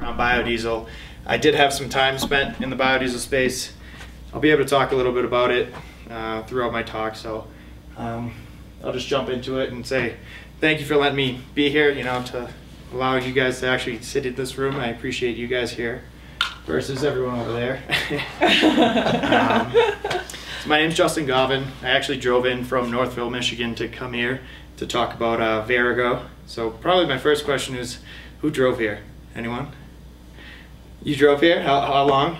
around biodiesel. I did have some time spent in the biodiesel space. I'll be able to talk a little bit about it uh, throughout my talk, so um, I'll just jump into it and say thank you for letting me be here, you know, to allow you guys to actually sit in this room. I appreciate you guys here versus everyone over there. um, so my name's Justin Gauvin. I actually drove in from Northville, Michigan to come here to talk about uh, Verego. So probably my first question is, who drove here? Anyone? You drove here? How, how long?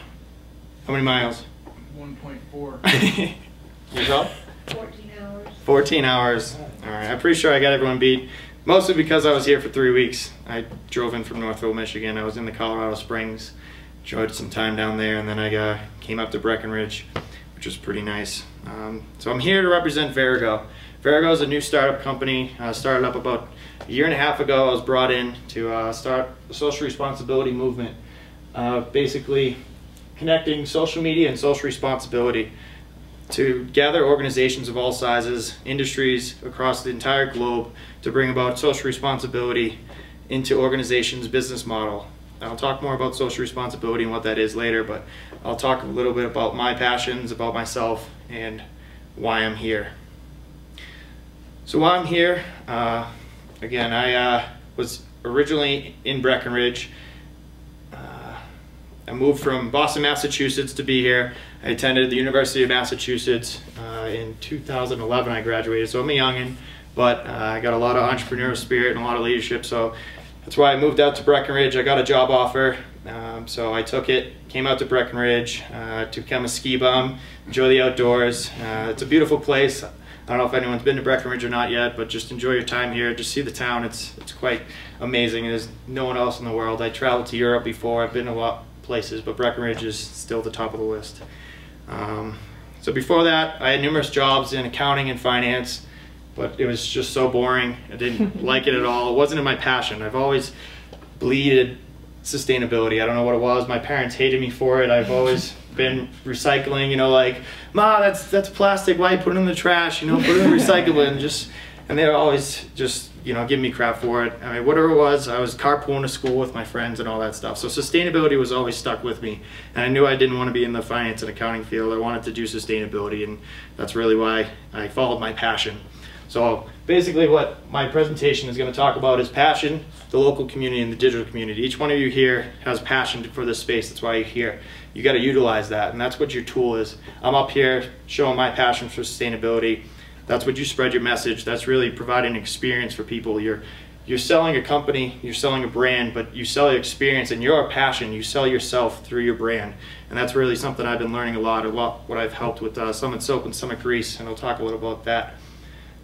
How many miles? 1.4. Yourself? 14 hours. 14 hours. All right, I'm pretty sure I got everyone beat. Mostly because I was here for three weeks. I drove in from Northville, Michigan. I was in the Colorado Springs, enjoyed some time down there, and then I uh, came up to Breckenridge, which was pretty nice. Um, so I'm here to represent Verego. Verego is a new startup company. Uh, started up about a year and a half ago. I was brought in to uh, start the social responsibility movement. Uh, basically, connecting social media and social responsibility to gather organizations of all sizes, industries across the entire globe to bring about social responsibility into organizations' business model. I'll talk more about social responsibility and what that is later, but I'll talk a little bit about my passions, about myself, and why I'm here. So while I'm here, uh, again, I uh, was originally in Breckenridge. I moved from Boston, Massachusetts to be here. I attended the University of Massachusetts uh, in 2011. I graduated, so I'm a youngin', but uh, I got a lot of entrepreneurial spirit and a lot of leadership. So that's why I moved out to Breckenridge. I got a job offer, um, so I took it. Came out to Breckenridge uh, to become a ski bum, enjoy the outdoors. Uh, it's a beautiful place. I don't know if anyone's been to Breckenridge or not yet, but just enjoy your time here. Just see the town. It's it's quite amazing. There's no one else in the world. I traveled to Europe before. I've been a lot places, but Breckenridge is still the top of the list. Um, so before that, I had numerous jobs in accounting and finance, but it was just so boring. I didn't like it at all. It wasn't in my passion. I've always bleeded sustainability. I don't know what it was. My parents hated me for it. I've always been recycling, you know, like, Ma, that's that's plastic. Why you put it in the trash? You know, put it in the recycle and just and they're always just you know giving me crap for it. I mean, whatever it was, I was carpooling to school with my friends and all that stuff. So sustainability was always stuck with me, and I knew I didn't want to be in the finance and accounting field. I wanted to do sustainability, and that's really why I followed my passion. So basically, what my presentation is going to talk about is passion, the local community, and the digital community. Each one of you here has passion for this space. That's why you're here you got to utilize that and that's what your tool is i'm up here showing my passion for sustainability that's what you spread your message. That's really providing an experience for people. You're you're selling a company you're selling a brand but you sell your experience and your passion you sell yourself through your brand. And that's really something i've been learning a lot a lot what i've helped with uh, summit soap and summit grease and i'll talk a little about that.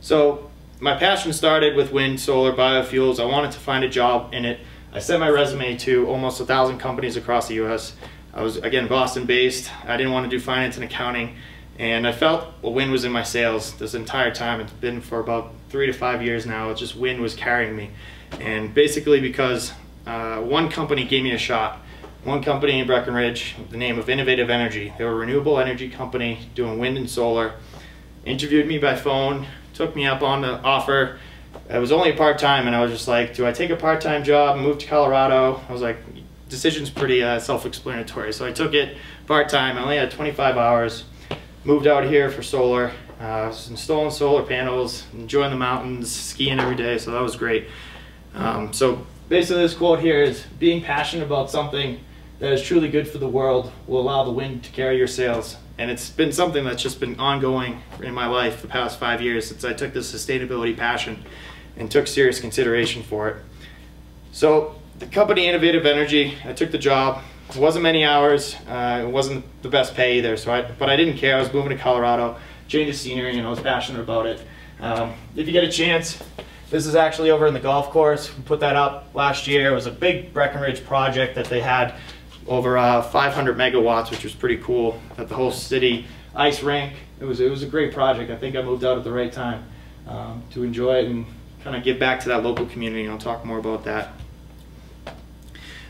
So my passion started with wind solar biofuels. I wanted to find a job in it. I sent my resume to almost a thousand companies across the us I was, again, Boston based. I didn't want to do finance and accounting. And I felt well, wind was in my sails this entire time. It's been for about three to five years now. It's just wind was carrying me. And basically because uh, one company gave me a shot. One company in Breckenridge, the name of Innovative Energy. They were a renewable energy company doing wind and solar. Interviewed me by phone, took me up on the offer. It was only part-time and I was just like, do I take a part-time job, move to Colorado? I was like, decision's pretty uh, self-explanatory. So I took it part-time. I only had 25 hours. Moved out here for solar. Uh, installing solar panels, enjoying the mountains, skiing every day. So that was great. Um, so basically, this quote here is: being passionate about something that is truly good for the world will allow the wind to carry your sails. And it's been something that's just been ongoing in my life the past five years since I took this sustainability passion and took serious consideration for it. So the company Innovative Energy, I took the job. It wasn't many hours. Uh, it wasn't the best pay either, so I, but I didn't care. I was moving to Colorado, change of scenery, and I was passionate about it. Um, if you get a chance, this is actually over in the golf course. We put that up last year. It was a big Breckenridge project that they had over uh, 500 megawatts, which was pretty cool. At the whole city ice rink. It was it was a great project. I think I moved out at the right time um, to enjoy it and kind of give back to that local community. And I'll talk more about that.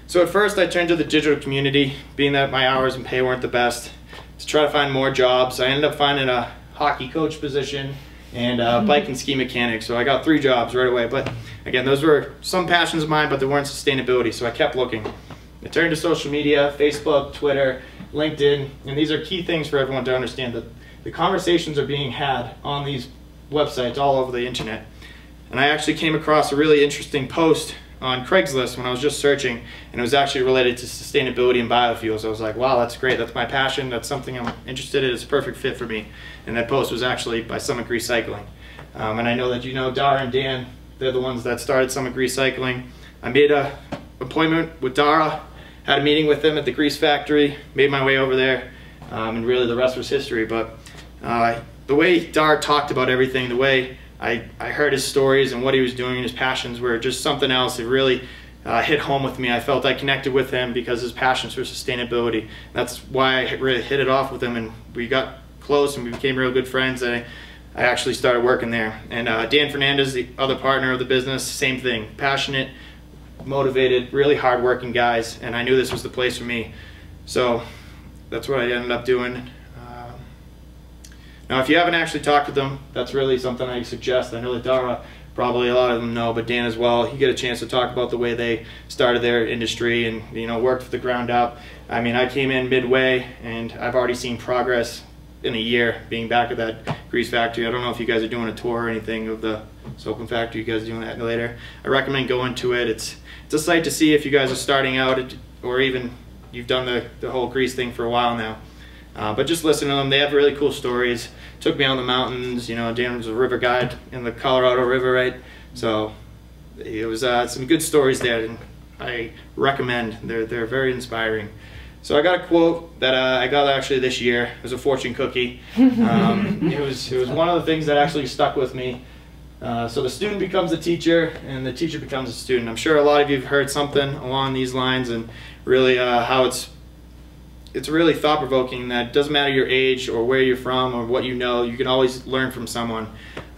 So at first I turned to the digital community, being that my hours and pay weren't the best, to try to find more jobs. I ended up finding a hockey coach position and a mm-hmm. bike and ski mechanic. So I got three jobs right away. But again, those were some passions of mine, but they weren't sustainability. So I kept looking. I turned to social media, Facebook, Twitter, LinkedIn, and these are key things for everyone to understand that the conversations are being had on these websites all over the internet. And I actually came across a really interesting post on Craigslist when I was just searching, and it was actually related to sustainability and biofuels. I was like, wow, that's great. That's my passion. That's something I'm interested in. It's a perfect fit for me. And that post was actually by Summit Recycling. Um, and I know that you know Dara and Dan. They're the ones that started Summit Recycling. I made a appointment with Dara, had a meeting with them at the grease factory, made my way over there, um, and really the rest was history. But uh, the way Dara talked about everything, the way I, I heard his stories and what he was doing and his passions were just something else. It really uh, hit home with me. I felt I connected with him because his passions for sustainability. That's why I really hit it off with him and we got close and we became real good friends. And I, I actually started working there. And uh, Dan Fernandez, the other partner of the business, same thing. Passionate, motivated, really hardworking guys. And I knew this was the place for me. So that's what I ended up doing. Now, if you haven't actually talked with them, that's really something I suggest. I know that Dara probably a lot of them know, but Dan as well. You get a chance to talk about the way they started their industry and you know worked from the ground up. I mean, I came in midway, and I've already seen progress in a year being back at that grease factory. I don't know if you guys are doing a tour or anything of the Soapland factory. You guys are doing that later. I recommend going to it. It's it's a sight to see if you guys are starting out or even you've done the, the whole grease thing for a while now. Uh, but just listen to them. They have really cool stories. Took me on the mountains. You know, Dan was a river guide in the Colorado River, right? So it was uh, some good stories there, and I recommend. They're they're very inspiring. So I got a quote that uh, I got actually this year. It was a fortune cookie. Um, it was it was one of the things that actually stuck with me. Uh, so the student becomes a teacher, and the teacher becomes a student. I'm sure a lot of you have heard something along these lines, and really uh, how it's it's really thought provoking that doesn't matter your age or where you're from or what you know, you can always learn from someone.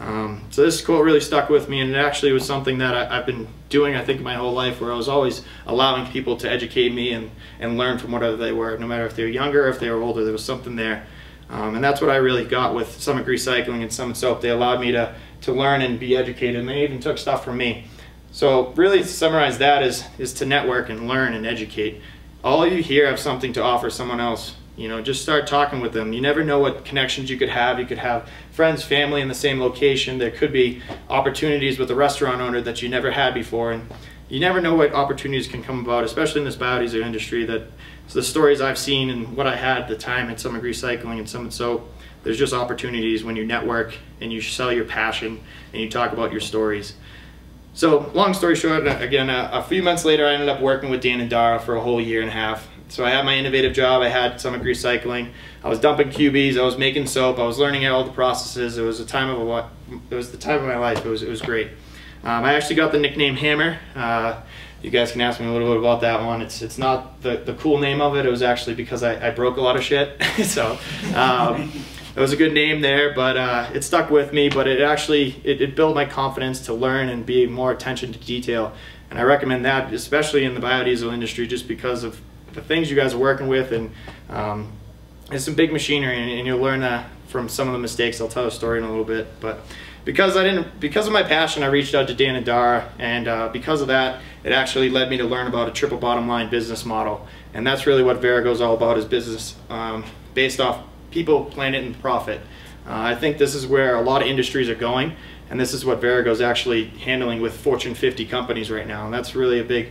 Um, so this quote really stuck with me, and it actually was something that I, have been doing, I think, my whole life, where I was always allowing people to educate me and, and learn from whatever they were, no matter if they were younger or if they were older. There was something there, um, and that's what I really got with Summit Recycling and Summit Soap. They allowed me to to learn and be educated, and they even took stuff from me. So really, to summarize that is is to network and learn and educate all you here have something to offer someone else. You know, just start talking with them. You never know what connections you could have. You could have friends, family in the same location. There could be opportunities with a restaurant owner that you never had before. And you never know what opportunities can come about, especially in this biodiesel industry. That so the stories I've seen and what I had at the time at Summit Recycling and Summit Soap, there's just opportunities when you network and you sell your passion and you talk about your stories. So long story short, again, a, a, few months later, I ended up working with Dan and Dara for a whole year and a half. So I had my innovative job. I had Summit Recycling. I was dumping QBs. I was making soap. I was learning all the processes. It was a time of a it was the time of my life. It was it was great. Um, I actually got the nickname Hammer. Uh, you guys can ask me a little bit about that one. It's it's not the, the cool name of it. It was actually because I, I broke a lot of shit. so um, it was a good name there, but uh, it stuck with me. But it actually it, it, built my confidence to learn and be more attention to detail. And I recommend that, especially in the biodiesel industry, just because of the things you guys are working with. And um, it's some big machinery, and, and you'll learn that from some of the mistakes. I'll tell a story in a little bit, but because I didn't, because of my passion, I reached out to Dan and Dara, and uh, because of that, it actually led me to learn about a triple bottom line business model, and that's really what Verego is all about, is business um, based off people, planet, and profit. Uh, I think this is where a lot of industries are going, and this is what Verego is actually handling with Fortune 50 companies right now, and that's really a big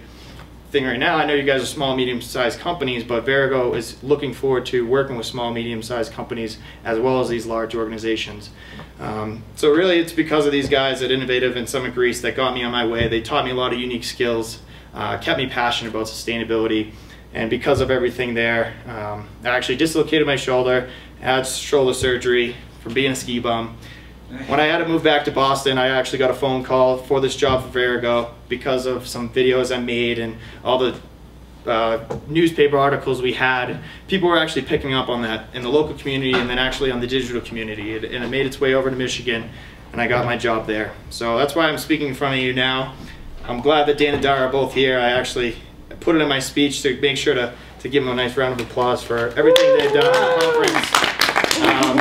thing right now. I know you guys are small, medium-sized companies, but Verego is looking forward to working with small, medium-sized companies as well as these large organizations. Um, so really, it's because of these guys at Innovative and Summit Grease that got me on my way. They taught me a lot of unique skills, uh, kept me passionate about sustainability, and because of everything there, um, I actually dislocated my shoulder, had shoulder surgery from being a ski bum. When I had to move back to Boston, I actually got a phone call for this job for Verego because of some videos I made and all the uh, newspaper articles we had. People were actually picking up on that in the local community and then actually on the digital community. It, and it made its way over to Michigan and I got my job there. So that's why I'm speaking in front of you now. I'm glad that Dan and Dara are both here. I actually put it in my speech to make sure to, to give them a nice round of applause for everything they've done at the conference. Um,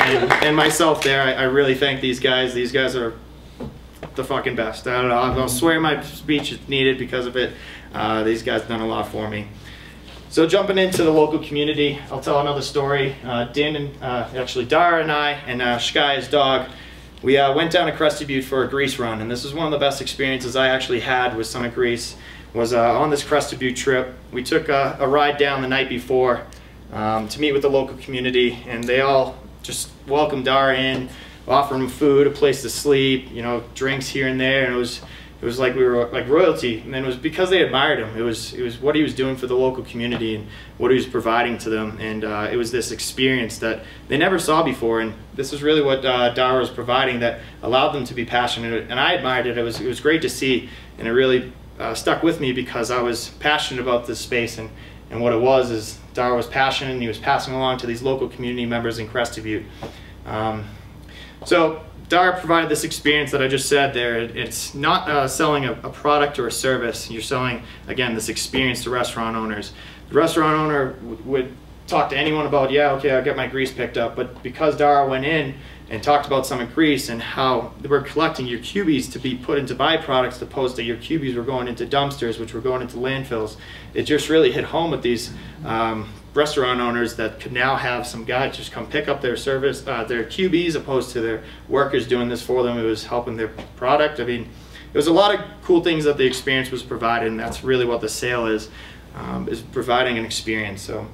and, and, myself there, I, I, really thank these guys. These guys are the fucking best. I don't know. I'll, swear my speech is needed because of it. Uh, these guys done a lot for me. So jumping into the local community, I'll tell another story. Uh, Dan and uh, actually Dara and I and uh, Sky, his dog, we uh, went down to Crested Butte for a grease run, and this was one of the best experiences I actually had with Summit Grease. Was uh, on this Crested Butte trip. We took a, a ride down the night before um, to meet with the local community, and they all just welcomed Dara in, offered him food, a place to sleep, you know, drinks here and there, and it was it was like we were like royalty. And it was because they admired him. It was it was what he was doing for the local community and what he was providing to them. And uh, it was this experience that they never saw before. And this is really what uh, Dara was providing that allowed them to be passionate. And I admired it. It was it was great to see. And it really uh, stuck with me because I was passionate about this space and and what it was is Dara was passionate and he was passing along to these local community members in Crested Butte um, so Dara provided this experience that I just said there. It's not uh, selling a, a, product or a service. You're selling, again, this experience to restaurant owners. The restaurant owner would talk to anyone about, yeah, okay, I'll get my grease picked up. But because Dara went in and talked about Summit Grease and how we're collecting your cubies to be put into byproducts as opposed to your cubies were going into dumpsters, which were going into landfills, it just really hit home with these um, restaurant owners that could now have some guys just come pick up their service, uh, their QBs, opposed to their workers doing this for them. It was helping their product. I mean, it was a lot of cool things that the experience was provided, and that's really what the sale is, um, is providing an experience. So,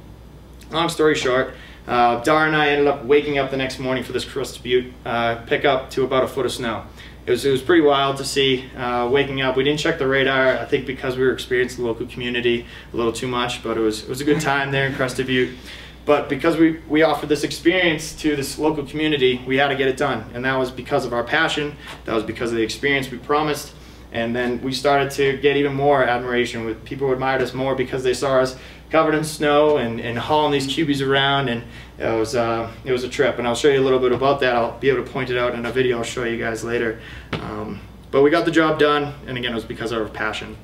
long story short, uh, Dara and I ended up waking up the next morning for this Crested Butte uh, pickup to about a foot of snow it was, it was pretty wild to see uh, waking up. We didn't check the radar, I think because we were experiencing the local community a little too much, but it was, it was a good time there in Crested Butte. But because we, we offered this experience to this local community, we had to get it done. And that was because of our passion, that was because of the experience we promised. And then we started to get even more admiration with people who admired us more because they saw us covered in snow and, and hauling these cubies around and it was uh, it was a trip. And I'll show you a little bit about that. I'll be able to point it out in a video I'll show you guys later. Um, but we got the job done and again it was because of our passion.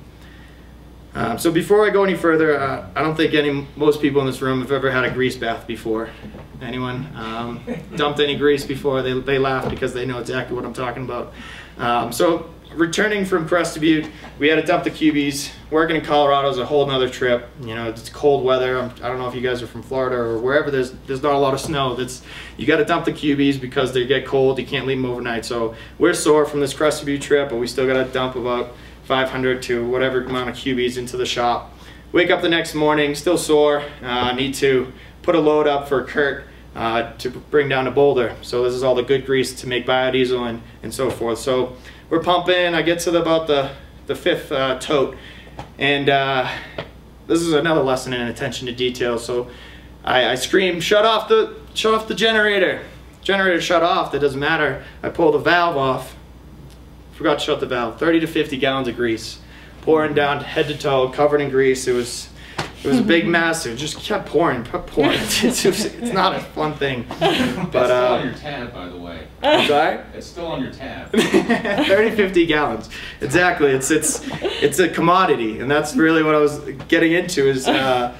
Um, so before I go any further uh, I don't think any most people in this room have ever had a grease bath before. Anyone um, dumped any grease before? They, they laugh because they know exactly what I'm talking about. Um, so returning from Crested Butte, we had to dump the cubies. Working in Colorado is a whole nother trip. You know, it's cold weather. I'm, I do not know if you guys are from Florida or wherever there's there's not a lot of snow. That's you got to dump the cubies because they get cold. You can't leave them overnight. So we're sore from this Crested Butte trip, but we still got to dump about 500 to whatever amount of cubies into the shop. Wake up the next morning, still sore. Uh, need to put a load up for Kurt. Uh, to bring down a boulder. So this is all the good grease to make biodiesel and, and so forth. So we're pumping. I get to the, about the, the fifth uh, tote. And uh, this is another lesson in attention to detail. So I, I scream, shut off the, shut off the generator. Generator shut off, that doesn't matter. I pull the valve off. Forgot to shut the valve. 30 to 50 gallons of grease. Pouring down head to toe, covered in grease. It was it was a big mess. It just kept pouring, pouring. It's, it's, it's not a fun thing. But it's still uh, on your tab, by the way. Sorry. It's still on your tab. 30, 50 gallons. Exactly. It's it's it's a commodity, and that's really what I was getting into. Is uh,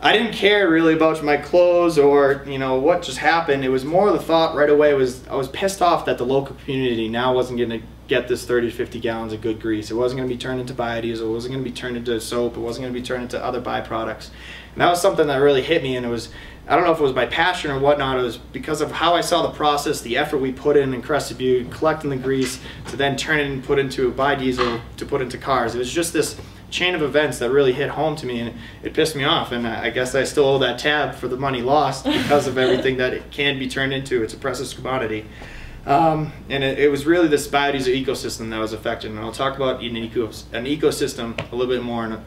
I didn't care really about my clothes or you know what just happened. It was more the thought right away was I was pissed off that the local community now wasn't getting to get this 30 to 50 gallons of good grease. It wasn't going to be turned into biodiesel. It wasn't going to be turned into soap. It wasn't going to be turned into other byproducts. And that was something that really hit me. And it was, I don't know if it was my passion or whatnot. It was because of how I saw the process, the effort we put in in Crested Butte, collecting the grease to then turn it and put into biodiesel to put into cars. It was just this chain of events that really hit home to me and it pissed me off and I guess I still owe that tab for the money lost because of everything that it can be turned into. It's a precious commodity. Um, and it, it, was really this biodiesel ecosystem that was affected. And I'll talk about an, an ecosystem a little bit more.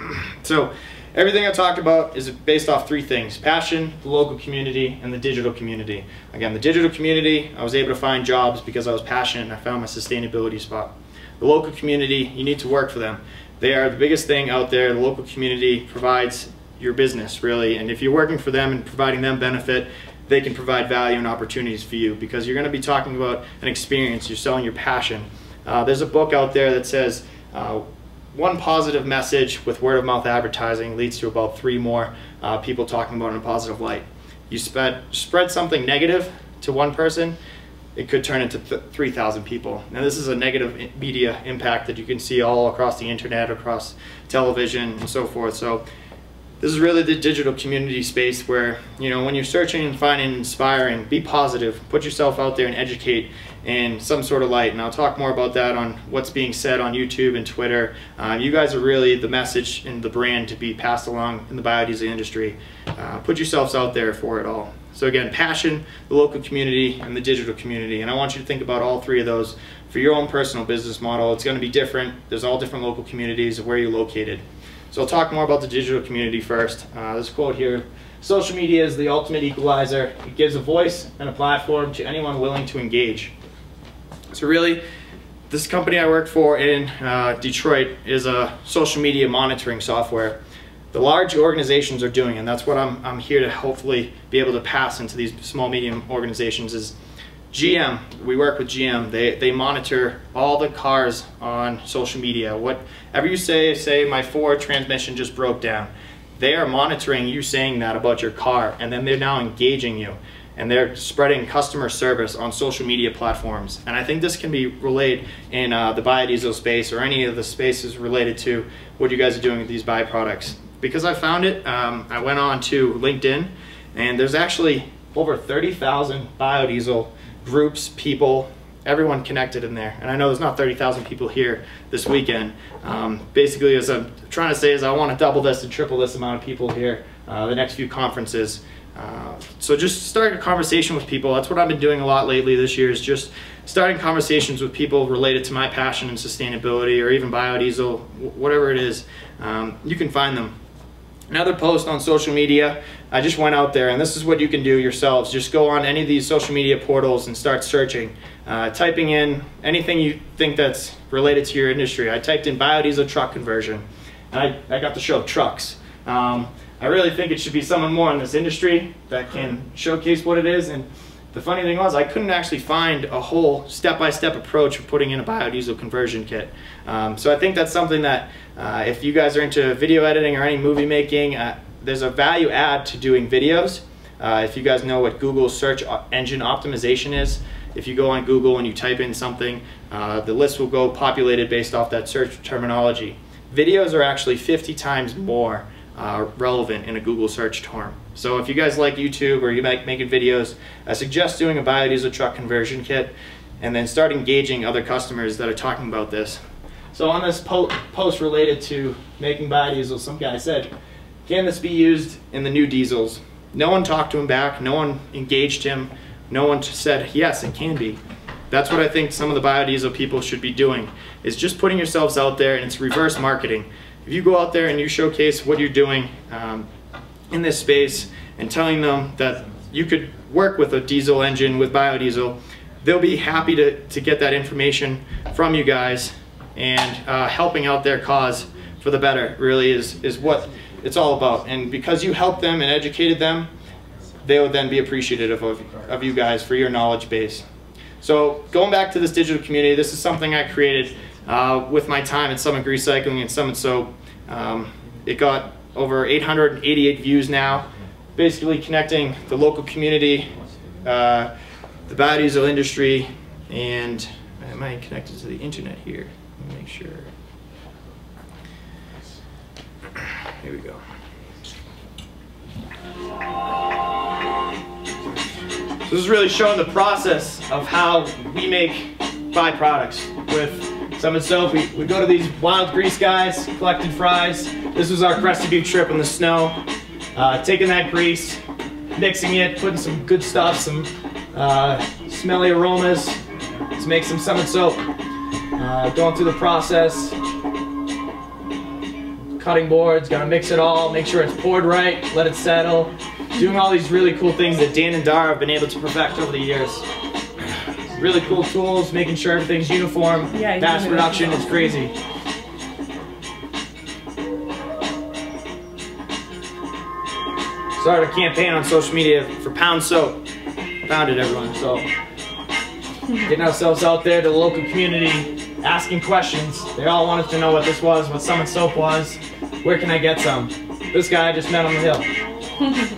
so everything I talked about is based off three things. Passion, the local community, and the digital community. Again, the digital community, I was able to find jobs because I was passionate and I found my sustainability spot. The local community, you need to work for them. They are the biggest thing out there. The local community provides your business, really. And if you're working for them and providing them benefit, they can provide value and opportunities for you because you're going to be talking about an experience, you're selling your passion. Uh, there's a book out there that says uh, one positive message with word of mouth advertising leads to about three more uh, people talking about it in a positive light. You spread, spread something negative to one person, it could turn into th- 3,000 people. Now, this is a negative media impact that you can see all across the internet, across television, and so forth. So, this is really the digital community space where, you know, when you're searching and finding inspiring, be positive, put yourself out there and educate in some sort of light. And I'll talk more about that on what's being said on YouTube and Twitter. Uh, you guys are really the message and the brand to be passed along in the biodiesel industry. Uh, put yourselves out there for it all. So again, passion, the local community, and the digital community. And I want you to think about all three of those for your own personal business model. It's going to be different. There's all different local communities of where you're located. So I'll talk more about the digital community first. Uh, this quote here, social media is the ultimate equalizer. It gives a voice and a platform to anyone willing to engage. So really, this company I work for in uh, Detroit is a social media monitoring software. The large organizations are doing, and that's what I'm, I'm here to hopefully be able to pass into these small, medium organizations is GM, we work with GM. They, they monitor all the cars on social media. Whatever you say, say my Ford transmission just broke down. They are monitoring you saying that about your car, and then they're now engaging you. And they're spreading customer service on social media platforms. And I think this can be relayed in uh, the biodiesel space or any of the spaces related to what you guys are doing with these byproducts. Because I found it, um, I went on to LinkedIn, and there's actually over 30,000 biodiesel groups, people, everyone connected in there. And I know there's not 30,000 people here this weekend. Um, basically, as I'm trying to say is I want to double this and triple this amount of people here uh, the next few conferences. Uh, so just start a conversation with people. That's what I've been doing a lot lately this year is just starting conversations with people related to my passion and sustainability or even biodiesel, whatever it is. Um, you can find them Another post on social media, I just went out there and this is what you can do yourselves. Just go on any of these social media portals and start searching. Uh, typing in anything you think that's related to your industry. I typed in biodiesel truck conversion and I, I got to show trucks. Um, I really think it should be someone more in this industry that can showcase what it is and the funny thing was I couldn't actually find a whole step-by-step approach of putting in a biodiesel conversion kit. Um, so I think that's something that uh, if you guys are into video editing or any movie making, uh, there's a value add to doing videos. Uh, if you guys know what Google search engine optimization is, if you go on Google and you type in something, uh, the list will go populated based off that search terminology. Videos are actually 50 times more uh, relevant in a Google search term. So if you guys like YouTube or you like making videos, I suggest doing a biodiesel truck conversion kit and then start engaging other customers that are talking about this. So on this po post related to making biodiesel, some guy said, can this be used in the new diesels? No one talked to him back, no one engaged him, no one said, yes, it can be. That's what I think some of the biodiesel people should be doing, is just putting yourselves out there and it's reverse marketing if you go out there and you showcase what you're doing um, in this space and telling them that you could work with a diesel engine with biodiesel, they'll be happy to, to get that information from you guys and uh, helping out their cause for the better really is, is what it's all about. And because you helped them and educated them, they would then be appreciative of, of you guys for your knowledge base. So going back to this digital community, this is something I created uh, with my time at Summit Recycling and Summit Soap. Um, it got over 888 views now, basically connecting the local community, uh, the biodiesel industry, and am I connected to the internet here? Let me make sure. Here we go. So this is really showing the process of how we make byproducts with Summit Soap, we, go to these wild grease guys, collecting fries. This was our Crested Butte trip in the snow. Uh, taking that grease, mixing it, putting some good stuff, some uh, smelly aromas to make some Summit Soap. Uh, going through the process, cutting boards, gotta mix it all, make sure it's poured right, let it settle. Doing all these really cool things that Dan and Dara have been able to perfect over the years really cool tools, making sure everything's uniform. Yeah, mass production, it's crazy. Started a campaign on social media for Pound Soap. Found it, everyone. So, getting ourselves out there to the local community, asking questions. They all wanted to know what this was, what Summit Soap was. Where can I get some? This guy I just met on the hill.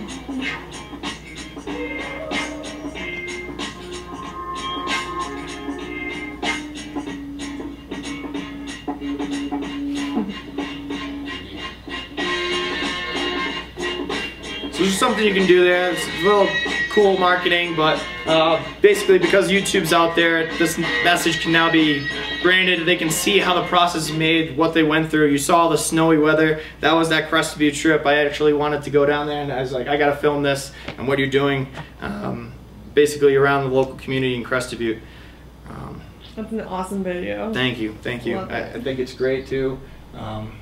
something you can do there. It's a little cool marketing, but uh, basically because YouTube's out there, this message can now be branded. They can see how the process is made, what they went through. You saw the snowy weather. That was that Crested Butte trip. I actually wanted to go down there and I was like, I gotta film this and what are you're doing um, basically around the local community in Crested Butte. Um, That's an awesome video. Thank you, thank you. I. I think it's great too. Um,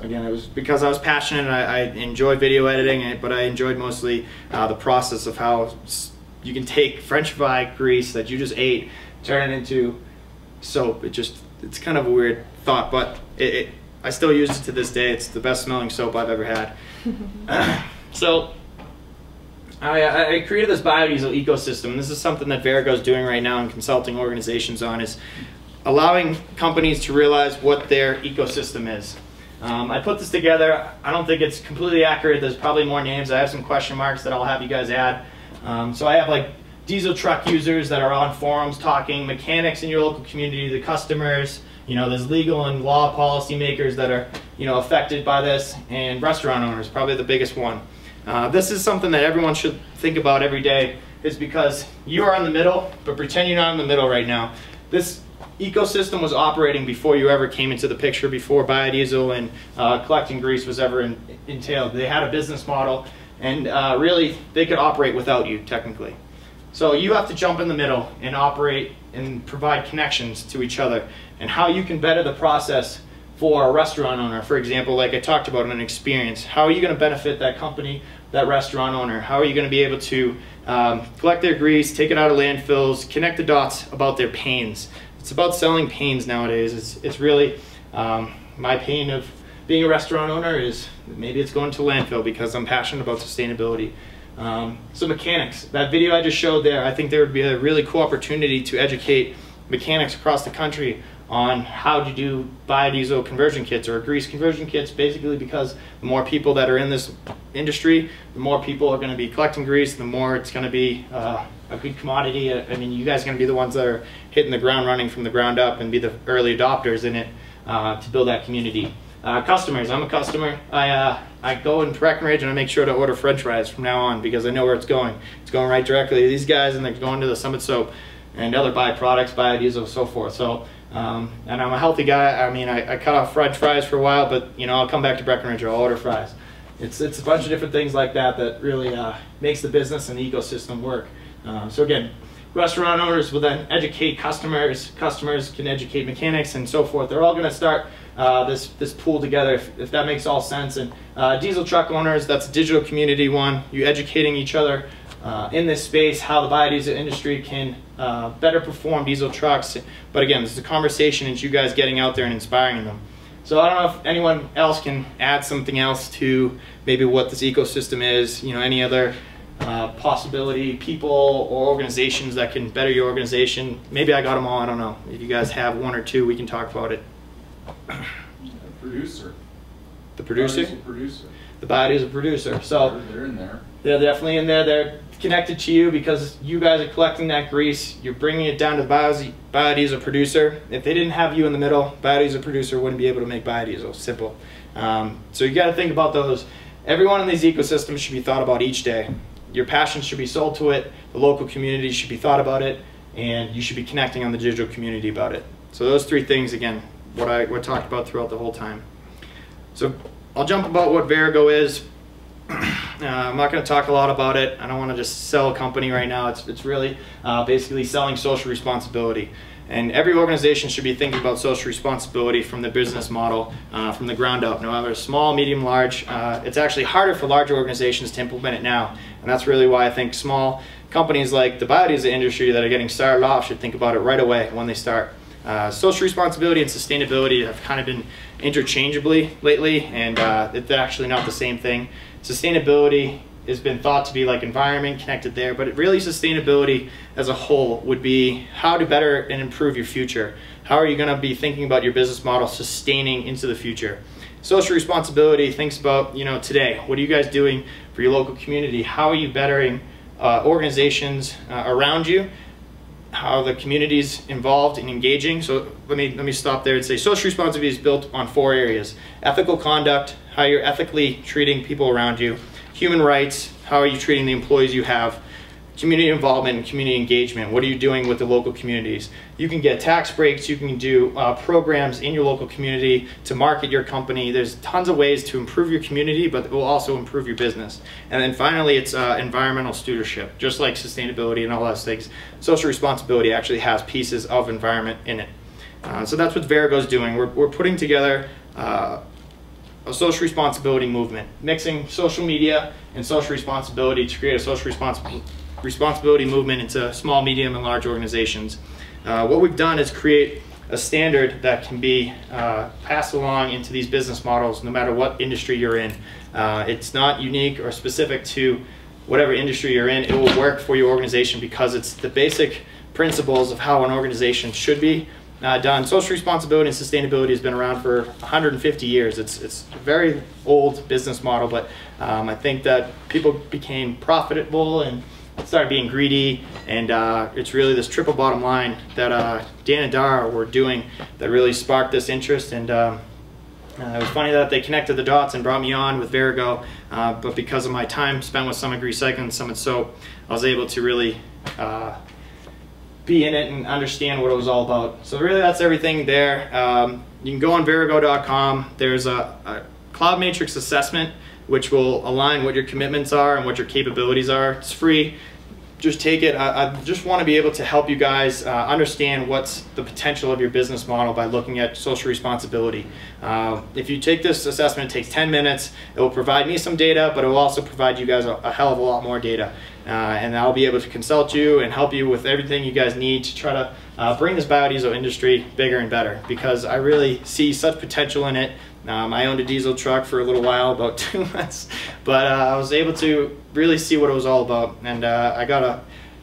again, it was because I was passionate. I, I enjoy video editing, but I enjoyed mostly uh, the process of how you can take French fry grease that you just ate, turn it into soap. It just it's kind of a weird thought, but it, it I still use it to this day. It's the best smelling soap I've ever had. so I, I I created this biodiesel ecosystem. This is something that Verego is doing right now and consulting organizations on is allowing companies to realize what their ecosystem is. Um, I put this together. I don't think it's completely accurate. There's probably more names. I have some question marks that I'll have you guys add. Um, so I have like diesel truck users that are on forums talking, mechanics in your local community, the customers. You know, there's legal and law policy makers that are you know affected by this, and restaurant owners probably the biggest one. Uh, this is something that everyone should think about every day is because you are in the middle, but pretend you're not in the middle right now. This ecosystem was operating before you ever came into the picture, before biodiesel and uh, collecting grease was ever in, entailed. They had a business model, and uh, really they could operate without you, technically. So you have to jump in the middle and operate and provide connections to each other and how you can better the process for a restaurant owner. For example, like I talked about in an experience, how are you going to benefit that company, that restaurant owner? How are you going to be able to um, collect their grease, take it out of landfills, connect the dots about their pains? It's about selling pains nowadays. It's, it's really um, my pain of being a restaurant owner is maybe it's going to landfill because I'm passionate about sustainability. Um, so mechanics, that video I just showed there, I think there would be a really cool opportunity to educate mechanics across the country on how to do biodiesel conversion kits or grease conversion kits basically because the more people that are in this industry, the more people are going to be collecting grease, the more it's going to be uh, a good commodity. I mean, you guys are going to be the ones that are hitting the ground running from the ground up and be the early adopters in it uh, to build that community. Uh, customers, I'm a customer. I uh, I go in Breckenridge and I make sure to order French fries from now on because I know where it's going. It's going right directly to these guys and they're going to the Summit Soap and other byproducts, biodiesel, so forth. So, um, and I'm a healthy guy. I mean, I, I cut off French fries for a while, but you know, I'll come back to Breckenridge or I'll order fries. It's it's a bunch of different things like that that really uh, makes the business and the ecosystem work. Uh, so again, restaurant owners will then educate customers. Customers can educate mechanics and so forth. They're all going to start uh, this this pool together if, if that makes all sense. And uh, diesel truck owners, that's digital community one. You educating each other uh, in this space, how the biodiesel industry can uh, better perform diesel trucks. But again, this is a conversation and you guys getting out there and inspiring them. So I don't know if anyone else can add something else to maybe what this ecosystem is. You know, any other uh, possibility, people or organizations that can better your organization. Maybe I got them all. I don't know. If you guys have one or two, we can talk about it. The producer. The producer, Biodiesel Producer. the a producer. So They're, they're in there. They're definitely in there. They're connected to you because you guys are collecting that grease. You're bringing it down to biodiesel, producer. If they didn't have you in the middle, biodiesel producer wouldn't be able to make biodiesel. Simple. Um, so you got to think about those. Everyone in these ecosystems should be thought about each day. Your passion should be sold to it. The local community should be thought about it, and you should be connecting on the digital community about it. So those three things again, what I what talked about throughout the whole time. So I'll jump about what Verego is. Uh, I'm not going to talk a lot about it. I don't want to just sell a company right now. It's, it's really uh, basically selling social responsibility. And every organization should be thinking about social responsibility from the business model, uh, from the ground up. No matter small, medium, large, uh, it's actually harder for larger organizations to implement it now. And that's really why I think small companies like the biodiesel industry that are getting started off should think about it right away when they start. Uh, social responsibility and sustainability have kind of been interchangeably lately, and uh, it's actually not the same thing. Sustainability has been thought to be like environment connected there, but really sustainability as a whole would be how to better and improve your future. How are you going to be thinking about your business model sustaining into the future? Social responsibility thinks about you know today. What are you guys doing for your local community? How are you bettering uh, organizations uh, around you? How the community's involved and engaging. So let me let me stop there and say social responsibility is built on four areas: ethical conduct, how you're ethically treating people around you; human rights, how are you treating the employees you have, community involvement and community engagement. What are you doing with the local communities? You can get tax breaks, you can do uh, programs in your local community to market your company. There's tons of ways to improve your community, but it will also improve your business. And then finally, it's uh, environmental stewardship. Just like sustainability and all those things, social responsibility actually has pieces of environment in it. Uh, so that's what Verego's doing. We're, we're putting together uh, a social responsibility movement, mixing social media and social responsibility to create a social responsibility responsibility movement into small, medium, and large organizations. Uh, what we've done is create a standard that can be uh, passed along into these business models no matter what industry you're in. Uh, it's not unique or specific to whatever industry you're in. It will work for your organization because it's the basic principles of how an organization should be uh, done. Social responsibility and sustainability has been around for 150 years. It's, it's a very old business model, but um, I think that people became profitable and started being greedy, and uh, it's really this triple bottom line that uh, Dan and Dara were doing that really sparked this interest. And um, uh, it was funny that they connected the dots and brought me on with Verego, uh, but because of my time spent with Summit Recycling and Summit Soap, I was able to really uh, be in it and understand what it was all about. So really that's everything there. Um, you can go on verego.com. There's a, a cloud matrix assessment which will align what your commitments are and what your capabilities are. It's free. Just take it. I, I just want to be able to help you guys uh, understand what's the potential of your business model by looking at social responsibility. Uh, if you take this assessment, it takes 10 minutes. It will provide me some data, but it will also provide you guys a, a hell of a lot more data. Uh, and I'll be able to consult you and help you with everything you guys need to try to uh, bring this biodiesel industry bigger and better because I really see such potential in it um, I owned a diesel truck for a little while, about two months, but uh, I was able to really see what it was all about. And uh, I got a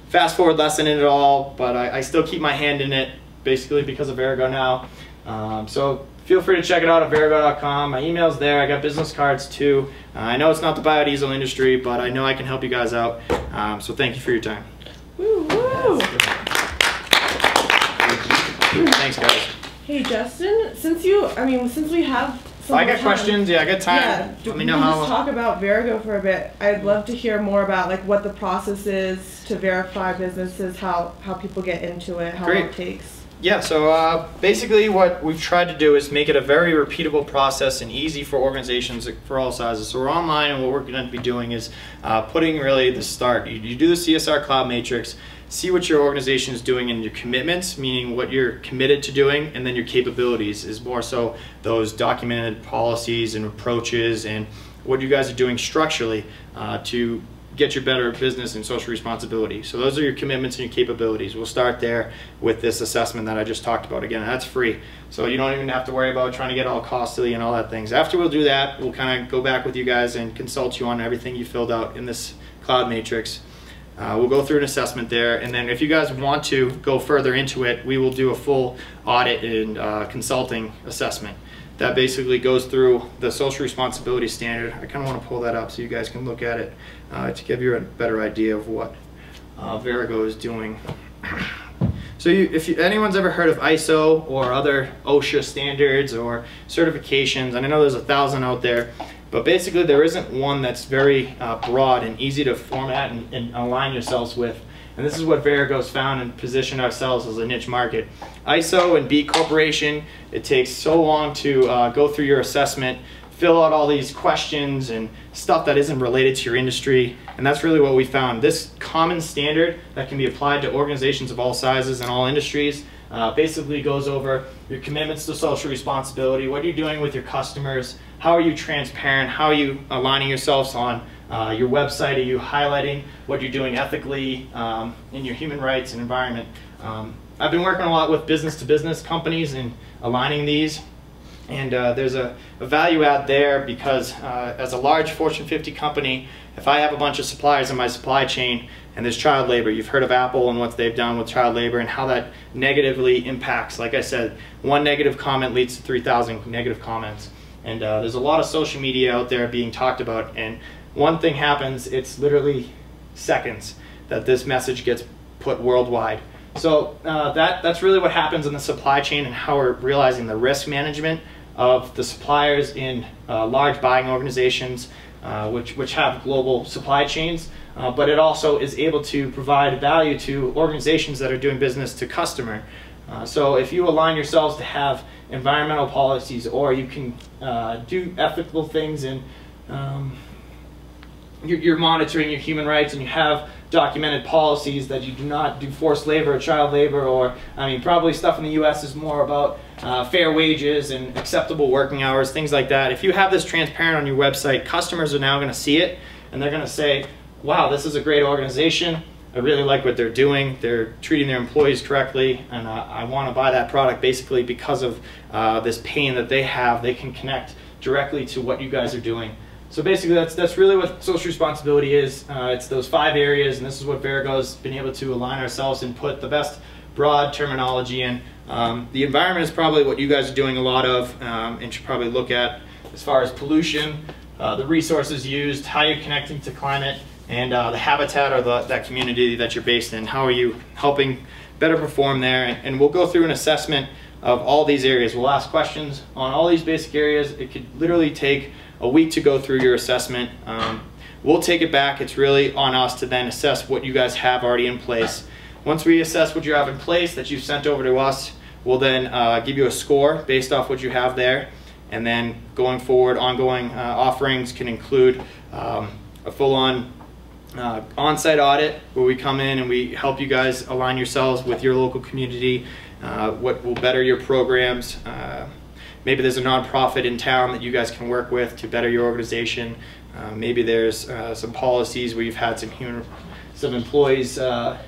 fast forward lesson in it all, but I, I, still keep my hand in it basically because of Verego now. Um, so feel free to check it out at verego.com. My email's there. I got business cards too. Uh, I know it's not the biodiesel industry, but I know I can help you guys out. Um, so thank you for your time. Woo, woo. Thanks, guys. Hey, Justin, since you, I mean, since we have some I got time, questions. Yeah, I got time. Yeah, Let me know how. Just talk about Verego for a bit. I'd love to hear more about like what the process is to verify businesses, how how people get into it, how Great. long it takes. Yeah, so uh, basically what we've tried to do is make it a very repeatable process and easy for organizations for all sizes. So we're online and what we're going to be doing is uh, putting really the start. You, you do the CSR Cloud Matrix, see what your organization is doing and your commitments, meaning what you're committed to doing, and then your capabilities is more so those documented policies and approaches and what you guys are doing structurally uh, to get your better business and social responsibility. So those are your commitments and your capabilities. We'll start there with this assessment that I just talked about. Again, that's free. So you don't even have to worry about trying to get all costly and all that things. After we'll do that, we'll kind of go back with you guys and consult you on everything you filled out in this cloud matrix. Uh, we'll go through an assessment there, and then if you guys want to go further into it, we will do a full audit and uh, consulting assessment. That basically goes through the social responsibility standard. I kind of want to pull that up so you guys can look at it uh, to give you a better idea of what uh, Verego is doing. So you, if you, anyone's ever heard of ISO or other OSHA standards or certifications, and I know there's a thousand out there, but basically, there isn't one that's very uh, broad and easy to format and, and, align yourselves with. And this is what Verego's found and positioned ourselves as a niche market. ISO and B Corporation, it takes so long to uh, go through your assessment, fill out all these questions and stuff that isn't related to your industry. And that's really what we found. This common standard that can be applied to organizations of all sizes and all industries uh, basically goes over your commitments to social responsibility, what you're doing with your customers, how are you transparent? How are you aligning yourselves on uh, your website? Are you highlighting what you're doing ethically um, in your human rights and environment? Um, I've been working a lot with business to business companies and aligning these. And uh, there's a, a, value add there because uh, as a large Fortune 50 company, if I have a bunch of suppliers in my supply chain and there's child labor, you've heard of Apple and what they've done with child labor and how that negatively impacts. Like I said, one negative comment leads to 3,000 negative comments. And uh, there's a lot of social media out there being talked about. And one thing happens, it's literally seconds that this message gets put worldwide. So uh, that, that's really what happens in the supply chain and how we're realizing the risk management of the suppliers in uh, large buying organizations, uh, which, which have global supply chains. Uh, but it also is able to provide value to organizations that are doing business to customer. Uh, so if you align yourselves to have environmental policies or you can uh, do ethical things and um, you're, you're, monitoring your human rights and you have documented policies that you do not do forced labor or child labor or I mean probably stuff in the US is more about uh, fair wages and acceptable working hours things like that if you have this transparent on your website customers are now going to see it and they're going to say wow this is a great organization I really like what they're doing. They're treating their employees correctly, and uh, I want to buy that product basically because of uh, this pain that they have. They can connect directly to what you guys are doing. So basically, that's that's really what social responsibility is. Uh, it's those five areas, and this is what Verego's been able to align ourselves and put the best broad terminology in. Um, the environment is probably what you guys are doing a lot of, um, and should probably look at as far as pollution, uh, the resources used, how you're connecting to climate, and uh, the habitat or the, that community that you're based in. How are you helping better perform there? And, and, we'll go through an assessment of all these areas. We'll ask questions on all these basic areas. It could literally take a week to go through your assessment. Um, we'll take it back. It's really on us to then assess what you guys have already in place. Once we assess what you have in place that you've sent over to us, we'll then uh, give you a score based off what you have there. And then going forward, ongoing uh, offerings can include um, a full-on uh, on-site audit where we come in and we help you guys align yourselves with your local community, uh, what will better your programs. Maybe there's a nonprofit in town that you guys can work with to better your organization. Uh, maybe there's uh, some policies where you've had some human, some employees uh,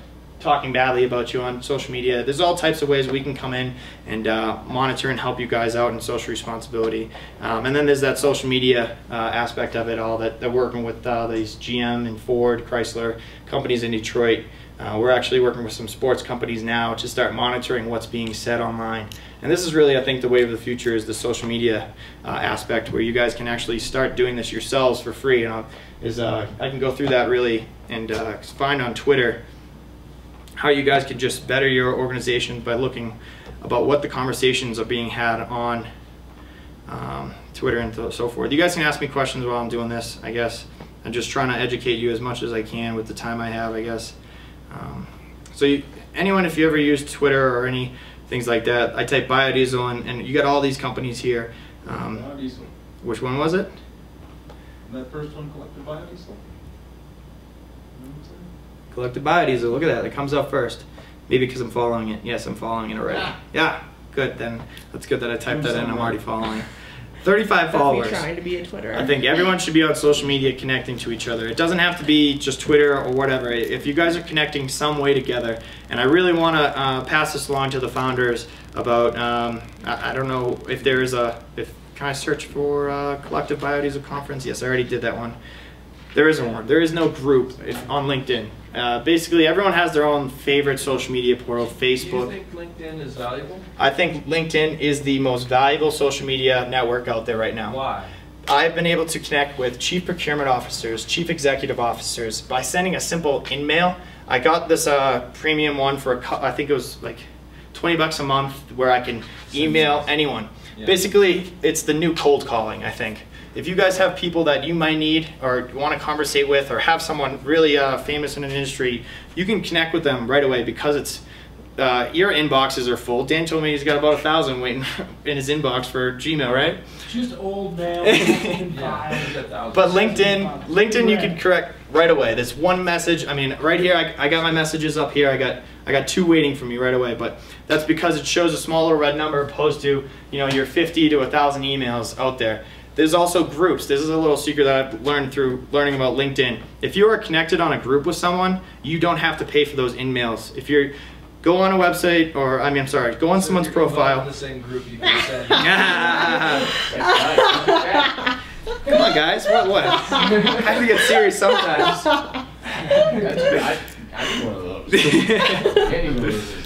talking badly about you on social media. There's all types of ways we can come in and uh, monitor and help you guys out in social responsibility. Um, and then there's that social media uh, aspect of it all that they're working with uh, these GM and Ford, Chrysler companies in Detroit. Uh, we're actually working with some sports companies now to start monitoring what's being said online. And this is really, I think, the wave of the future is the social media uh, aspect where you guys can actually start doing this yourselves for free. And I'll, is uh, I can go through that really and find on Twitter how you guys can just better your organization by looking about what the conversations are being had on um, Twitter and so forth. You guys can ask me questions while I'm doing this, I guess. I'm just trying to educate you as much as I can with the time I have, I guess. Um, so you, anyone, if you ever use Twitter or any things like that, I type biodiesel and, and you got all these companies here. Um, biodiesel. Which one was it? That first one, Collective Biodiesel. Collective Biodiesel, look at that, it comes up first. Maybe because I'm following it. Yes, I'm following it already. Yeah, yeah good, then that's good that I typed that in, I'm already following 35 followers. trying to be a Twitter. I think everyone should be on social media connecting to each other. It doesn't have to be just Twitter or whatever. If you guys are connecting some way together, and I really want to uh, pass this along to the founders about, um, I, I, don't know if there is a, if can I search for uh, Collective Biodiesel Conference? Yes, I already did that one. There isn't one. There is no group if, on LinkedIn. Uh, basically, everyone has their own favorite social media portal. Facebook. Do you think LinkedIn is valuable? I think LinkedIn is the most valuable social media network out there right now. Why? I've been able to connect with chief procurement officers, chief executive officers by sending a simple in-mail. I got this uh, premium one for a, I think it was like 20 bucks a month where I can email anyone. Yeah. Basically, it's the new cold calling, I think if you guys have people that you might need or want to conversate with or have someone really uh, famous in an industry, you can connect with them right away because it's uh, your inboxes are full. Dan told me he's got about a thousand waiting in his inbox for Gmail, right? Just old mail. but LinkedIn, LinkedIn, you can correct right away. There's one message. I mean, right here, I, I got my messages up here. I got I got two waiting for me right away. But that's because it shows a smaller red number opposed to you know your 50 to a thousand emails out there. There's also groups. This is a little secret that I've learned through learning about LinkedIn. If you are connected on a group with someone, you don't have to pay for those in-mails. If you're go on a website, or I mean, I'm sorry, go on so someone's profile. In the same group, you can send. Come on, guys. What? What? I have to get serious sometimes. I, I need one of those.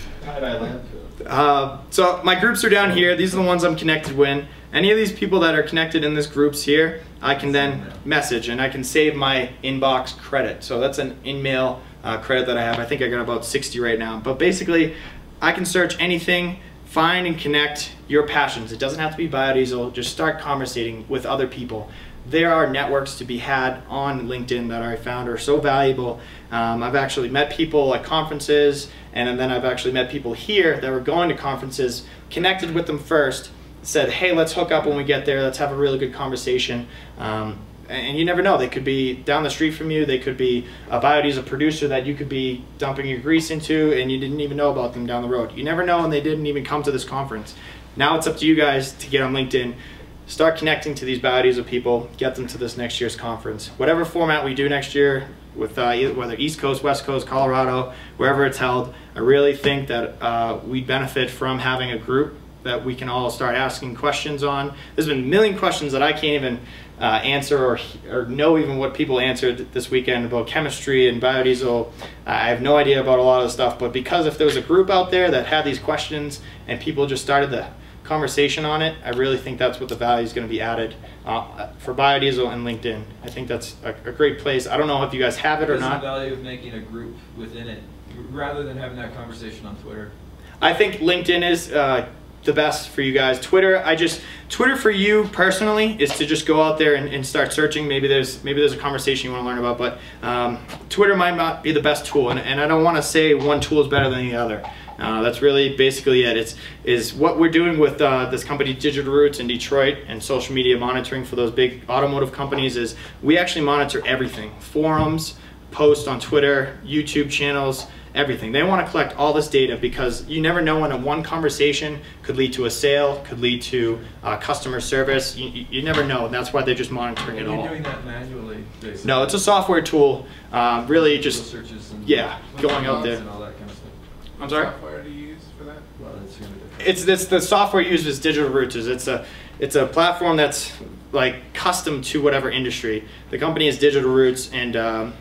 Uh, so my groups are down here. These are the ones I'm connected with. Any of these people that are connected in this groups here, I can then message and I can save my inbox credit. So that's an in-mail uh, credit that I have. I think I got about 60 right now. But basically, I can search anything find and connect your passions. It doesn't have to be biodiesel. Just start conversating with other people. There are networks to be had on LinkedIn that I found are so valuable. Um, I've actually met people at conferences, and then I've actually met people here that were going to conferences, connected with them first, said, hey, let's hook up when we get there. Let's have a really good conversation. Um, and you never know. They could be down the street from you. They could be a biodiesel producer that you could be dumping your grease into, and you didn't even know about them down the road. You never know, and they didn't even come to this conference. Now it's up to you guys to get on LinkedIn, start connecting to these biodiesel people, get them to this next year's conference. Whatever format we do next year, with uh, whether East Coast, West Coast, Colorado, wherever it's held, I really think that uh, we benefit from having a group that we can all start asking questions on. There's been a million questions that I can't even uh, answer or, or know even what people answered this weekend about chemistry and biodiesel. I have no idea about a lot of the stuff, but because if there was a group out there that had these questions and people just started the conversation on it, I really think that's what the value is going to be added uh, for biodiesel and LinkedIn. I think that's a, a, great place. I don't know if you guys have it or not. the value of making a group within it rather than having that conversation on Twitter? I think LinkedIn is uh, the best for you guys. Twitter, I just Twitter for you personally is to just go out there and, and start searching. Maybe there's maybe there's a conversation you want to learn about, but um, Twitter might not be the best tool, and, and I don't want to say one tool is better than the other. Uh, that's really basically it. It's is what we're doing with uh, this company Digital Roots in Detroit and social media monitoring for those big automotive companies. Is we actually monitor everything: forums, posts on Twitter, YouTube channels, everything. They want to collect all this data because you never know when a one conversation could lead to a sale, could lead to uh, customer service. You, you, never know, and that's why they're just monitoring and it you're all. doing that manually, basically. No, it's a software tool. Uh, really, just searches and yeah, going out there. and all that kind of stuff. I'm sorry. Software to use for that? Well, that's gonna be. It's the software used is Digital Roots. It's a it's a platform that's like custom to whatever industry. The company is Digital Roots, and um,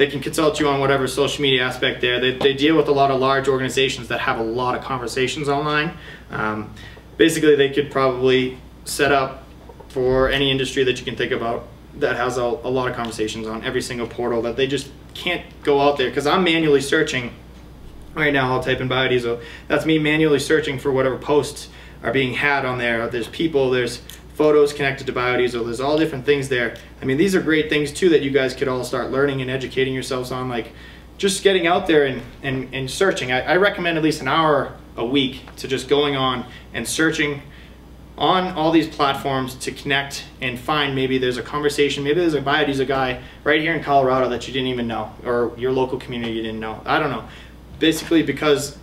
they can consult you on whatever social media aspect there. They, they deal with a lot of large organizations that have a lot of conversations online. Um, basically, they could probably set up for any industry that you can think about that has a, a lot of conversations on every single portal that they just can't go out there because I'm manually searching right now. I'll type in biodiesel. That's me manually searching for whatever posts are being had on there. There's people, there's photos connected to biodiesel. There's all different things there. I mean, these are great things too that you guys could all start learning and educating yourselves on. Like just getting out there and, and, and searching. I, I recommend at least an hour a week to just going on and searching on all these platforms to connect and find maybe there's a conversation, maybe there's a biodiesel guy right here in Colorado that you didn't even know, or your local community you didn't know. I don't know. Basically, because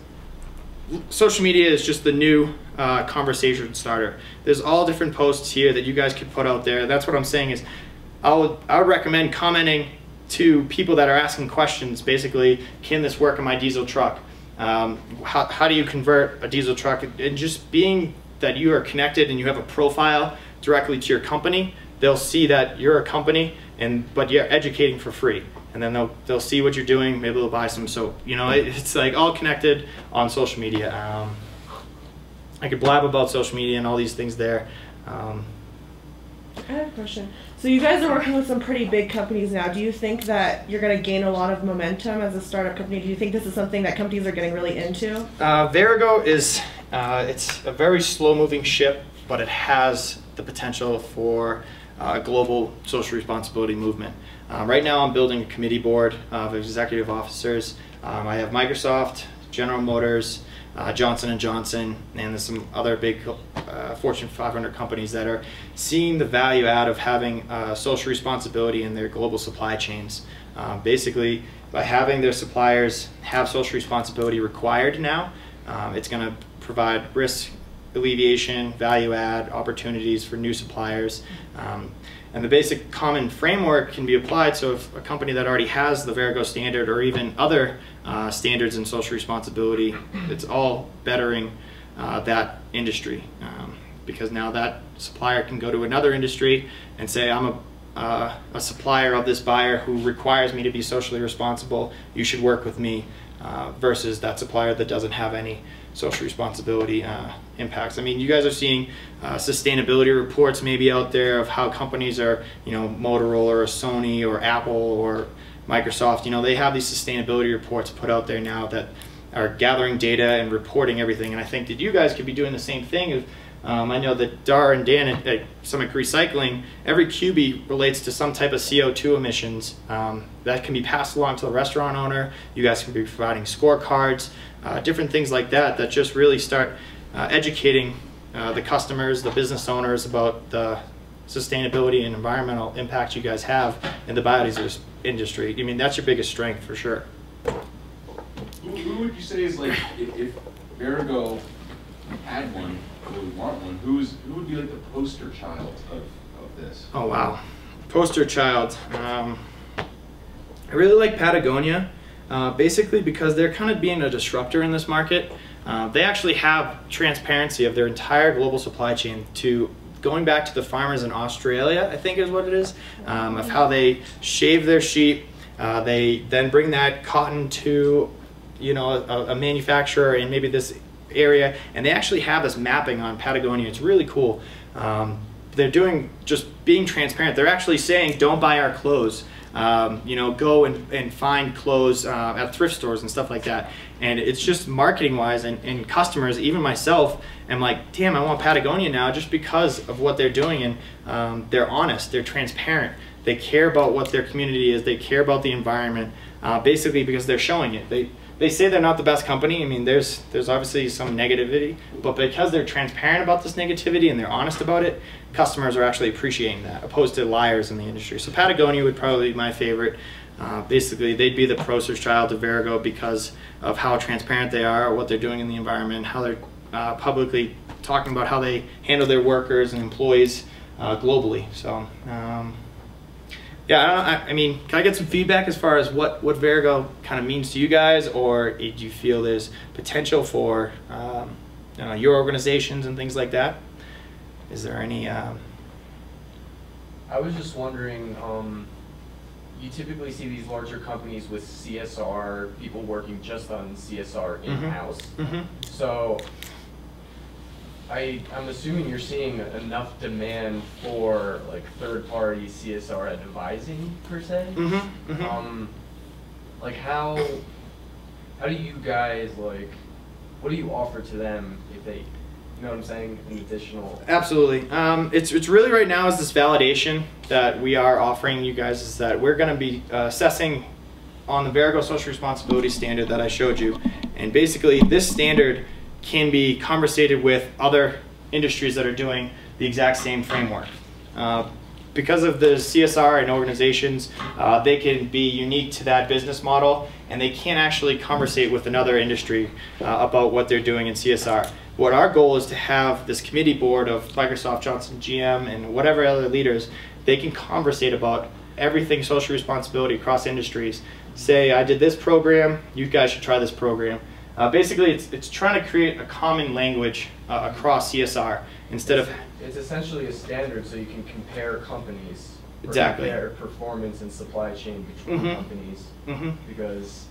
social media is just the new uh, conversation starter. There's all different posts here that you guys could put out there. That's what I'm saying is I would, I would recommend commenting to people that are asking questions. Basically, can this work in my diesel truck? Um, how, how do you convert a diesel truck? And just being that you are connected and you have a profile directly to your company, they'll see that you're a company and but you're educating for free and then they'll they'll see what you're doing. Maybe they'll buy some soap. You know, it, it's like all connected on social media. Um, I could blab about social media and all these things there. Um, I have a question. So you guys are working with some pretty big companies now. Do you think that you're going to gain a lot of momentum as a startup company? Do you think this is something that companies are getting really into? Uh, Verego is uh, it's a very slow moving ship, but it has the potential for uh, a global social responsibility movement. Uh, right now, I'm building a committee board of executive officers. Um, I have Microsoft, General Motors, uh, Johnson Johnson, and there's some other big uh, Fortune 500 companies that are seeing the value out of having uh, social responsibility in their global supply chains. Uh, basically, by having their suppliers have social responsibility required now, um, it's going to provide risk alleviation, value add, opportunities for new suppliers. Um, and the basic common framework can be applied. So if a company that already has the Verego standard or even other uh, standards in social responsibility, it's all bettering uh, that industry. Um, because now that supplier can go to another industry and say, I'm a, uh, a supplier of this buyer who requires me to be socially responsible, you should work with me, uh, versus that supplier that doesn't have any social responsibility uh, impacts. I mean, you guys are seeing uh, sustainability reports maybe out there of how companies are, you know, Motorola or Sony or Apple or Microsoft, you know, they have these sustainability reports put out there now that are gathering data and reporting everything. And I think that you guys could be doing the same thing. If, um, I know that Dar and Dan at, at Summit Recycling, every QB relates to some type of CO2 emissions um, that can be passed along to the restaurant owner. You guys can be providing scorecards, uh, different things like that that just really start uh, educating uh, the customers, the business owners about the sustainability and environmental impact you guys have in the biodiesel industry. I mean, that's your biggest strength for sure. Who, who would you say is like, if, if had one, or would want one, who's, who would be like the poster child of, of this? Oh wow, poster child. Um, I really like Patagonia, uh, basically because they're kind of being a disruptor in this market. Uh, they actually have transparency of their entire global supply chain to going back to the farmers in Australia, I think is what it is, um, of how they shave their sheep. Uh, they then bring that cotton to, you know, a, a manufacturer in maybe this area, and they actually have this mapping on Patagonia. It's really cool. Um, they're doing just being transparent. They're actually saying, don't buy our clothes. Um, you know, go and, and find clothes uh, at thrift stores and stuff like that. And it's just marketing wise and, and customers, even myself, am like, damn, I want Patagonia now just because of what they're doing. And um, they're honest, they're transparent, they care about what their community is, they care about the environment, uh, basically because they're showing it. They, they say they're not the best company. I mean, there's there's obviously some negativity, but because they're transparent about this negativity and they're honest about it, customers are actually appreciating that, opposed to liars in the industry. So Patagonia would probably be my favorite. Uh, basically, they'd be the Procer's child of Verego because of how transparent they are, what they're doing in the environment, how they're uh, publicly talking about how they handle their workers and employees uh, globally. So. Um, yeah, I, don't, I, I mean, can I get some feedback as far as what, what Verego kind of means to you guys, or do you feel there's potential for um, you know, your organizations and things like that? Is there any? Um, I was just wondering, um, you typically see these larger companies with CSR, people working just on CSR in-house. mhm. So I, I'm assuming you're seeing enough demand for like third-party CSR advising per se? Mhm, mhm. Um, like how, how do you guys like, what do you offer to them if they, you know what I'm saying, an additional? Absolutely. Um, it's, it's really right now is this validation that we are offering you guys is that we're going to be uh, assessing on the Verego social responsibility standard that I showed you. And basically this standard can be conversated with other industries that are doing the exact same framework. Uh, because of the CSR and organizations, uh, they can be unique to that business model and they can't actually conversate with another industry uh, about what they're doing in CSR. What our goal is to have this committee board of Microsoft, Johnson, GM, and whatever other leaders, they can conversate about everything social responsibility across industries. Say, I did this program, you guys should try this program. Uh, basically, it's, it's trying to create a common language uh, across CSR instead of It's essentially a standard so you can compare companies. Exactly. Compare performance and supply chain between Mhm. companies. Mhm. Because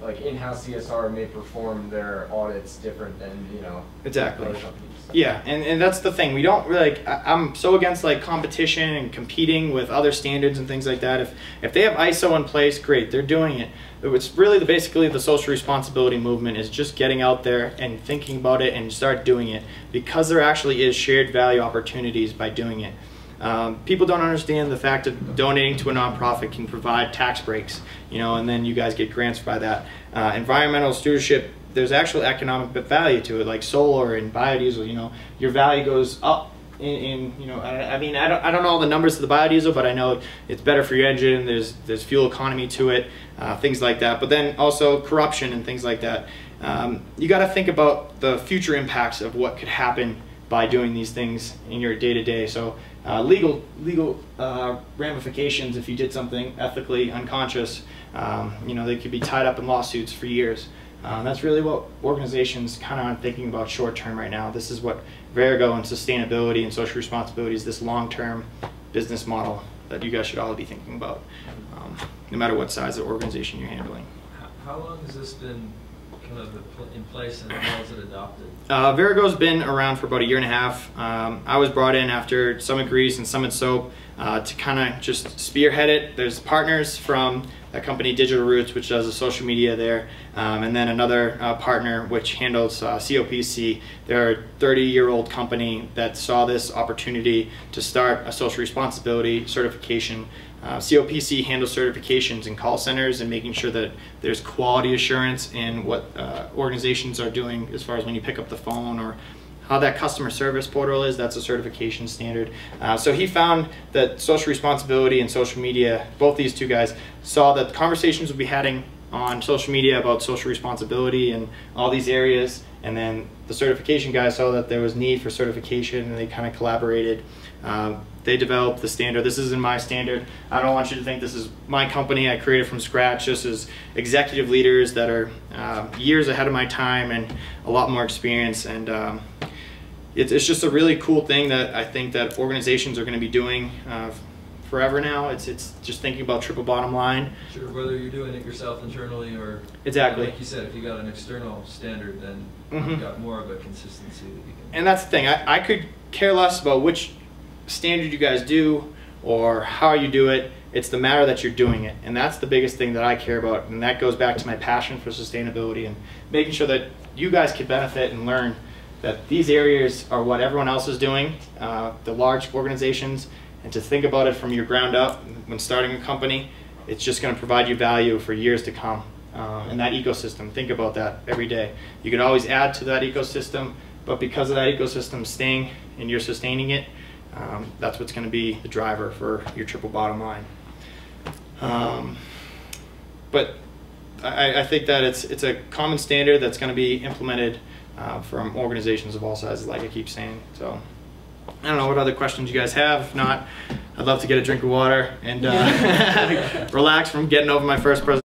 like in-house CSR may perform their audits different than, you know, Exactly. other companies. Yeah, and, and that's the thing. We don't really like. I, I'm so against like competition and competing with other standards and things like that. If if they have ISO in place, great, they're doing it. It's really the basically the social responsibility movement is just getting out there and thinking about it and start doing it because there actually is shared value opportunities by doing it. Um, people don't understand the fact of donating to a nonprofit can provide tax breaks, you know, and then you guys get grants by that. Uh, environmental stewardship, there's actual economic value to it, like solar and biodiesel. You know, your value goes up. In, in you know, I, I mean, I don't, I don't know all the numbers of the biodiesel, but I know it's better for your engine. There's there's fuel economy to it, uh, things like that. But then also corruption and things like that. Um, you got to think about the future impacts of what could happen by doing these things in your day to day. So uh, legal legal uh, ramifications if you did something ethically unconscious. Um, you know, they could be tied up in lawsuits for years. Uh, that's really what organizations kind of aren't thinking about short term right now. This is what Verego and sustainability and social responsibility is this long term business model that you guys should all be thinking about, um, no matter what size of organization you're handling. How- long has this been in place and how was it adopted? Uh, Verego's been around for about a year and a half. Um, I was brought in after Summit Grease and Summit Soap. uh, to kind of just spearhead it. There's partners from a company Digital Roots, which does the social media there, um, and then another uh, partner which handles uh, COPC. They're a 30-year-old company that saw this opportunity to start a social responsibility certification. Uh, COPC handles certifications in call centers and making sure that there's quality assurance in what uh, organizations are doing as far as when you pick up the phone or how that customer service portal is. That's a certification standard. Uh, so he found that social responsibility and social media, both these two guys, saw that conversations would be having on social media about social responsibility and all these areas. And then the certification guys saw that there was need for certification and they kind of collaborated. Um, they developed the standard. This isn't my standard. I don't want you to think this is my company. I created from scratch. This is executive leaders that are uh, years ahead of my time and a lot more experience. And um, it's, it's just a really cool thing that I think that organizations are going to be doing uh, forever now. It's it's just thinking about triple bottom line. Sure, whether you're doing it yourself internally or Exactly. like you said, if you got an external standard, then Mhm. you've got more of a consistency that you can. And that's the thing. I, I could care less about which standard you guys do or how you do it. It's the matter that you're doing it. And that's the biggest thing that I care about. And that goes back to my passion for sustainability and making sure that you guys can benefit and learn that these areas are what everyone else is doing, uh, the large organizations, and to think about it from your ground up when starting a company, it's just going to provide you value for years to come. Uh, and that ecosystem, think about that every day. You could always add to that ecosystem, but because of that ecosystem staying and you're sustaining it, um, that's what's going to be the driver for your triple bottom line. Um, but I, I think that it's it's a common standard that's going to be implemented uh, from organizations of all sizes, like I keep saying. So I don't know what other questions you guys have. If not, I'd love to get a drink of water and uh, relax from getting over my first presentation.